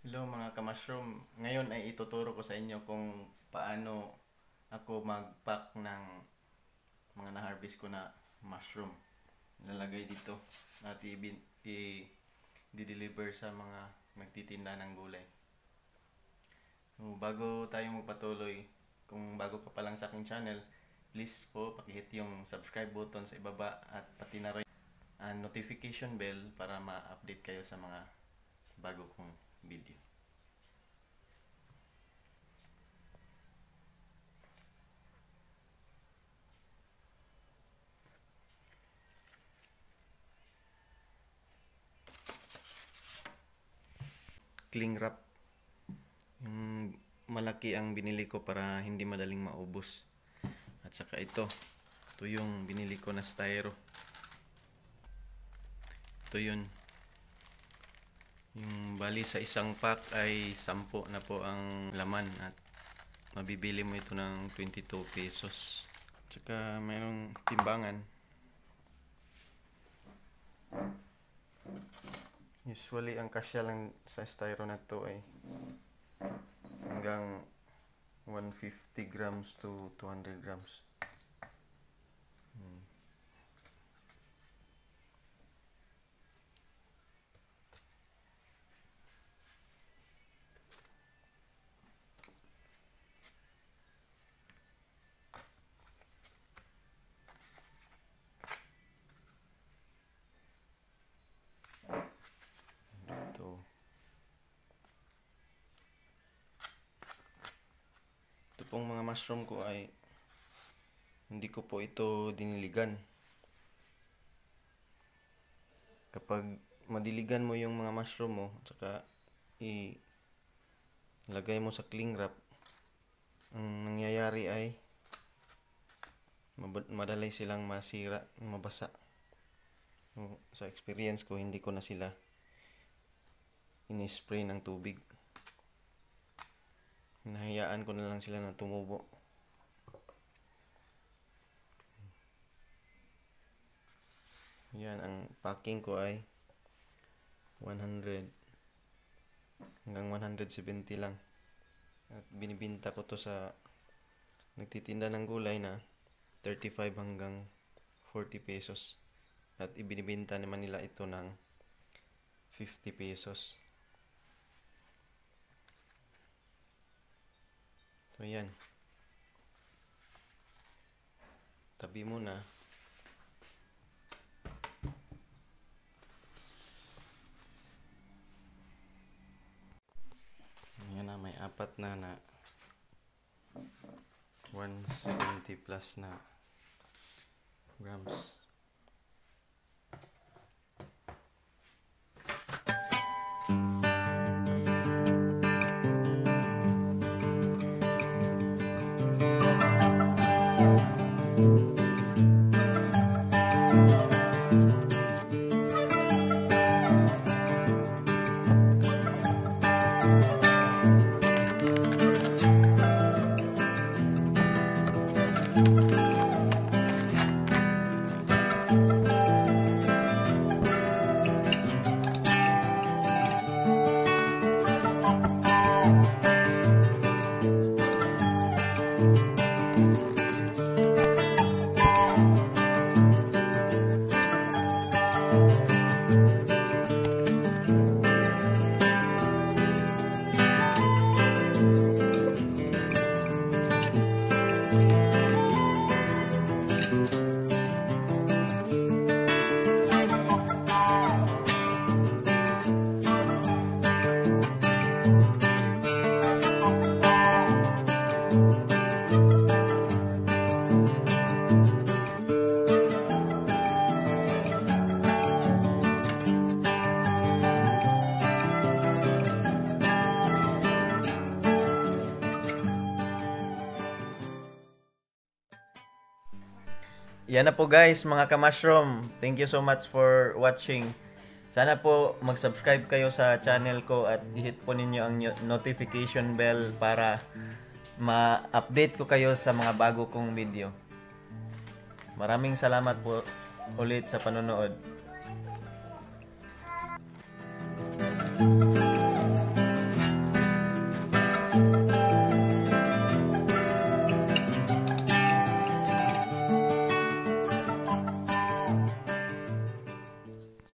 Hello mga ka-mushroom. Ngayon ay ituturo ko sa inyo kung paano ako mag-pack ng mga na-harvest ko na mushroom. Ilalagay dito at i-deliver sa mga nagtitinda ng gulay. So, bago tayo magpatuloy, kung bago ka pa lang sa aking channel, please po pakihit yung subscribe button sa ibaba at pati na rin ang notification bell para ma-update kayo sa mga bago kong video. Cling wrap. Yung malaki ang binili ko para hindi madaling maubos. At saka ito. Ito yung binili ko na styro. Ito yun. Bali sa isang pack ay 10 na po ang laman at mabibili mo ito ng 22 pesos. Tsaka mayroong timbangan. Usually ang kasya lang sa styro na to ay hanggang 150 grams to 200 grams. Hmm. Ito. Ito pong mga mushroom ko ay hindi ko po ito diniligan. Kapag madiligan mo yung mga mushroom mo, tsaka i lagay mo sa cling wrap, ang nangyayari ay madalay silang masira, mabasa. Sa experience ko, hindi ko na sila ini-spray ng tubig. Hinahayaan ko na lang sila na tumubo. Yan, ang packing ko ay 100 hanggang 170 lang. At binibinta ko to sa nagtitinda ng gulay na 35 hanggang 40 pesos. At ibinibinta naman nila ito ng 50 pesos. So, yan. Tabi muna. Yan na, may apat na na 170 plus na grams. Yan na po guys, mga ka-mushroom. Thank you so much for watching. Sana po mag-subscribe kayo sa channel ko at i-hit po ninyo ang notification bell para ma-update ko kayo sa mga bago kong video. Maraming salamat po ulit sa panonood.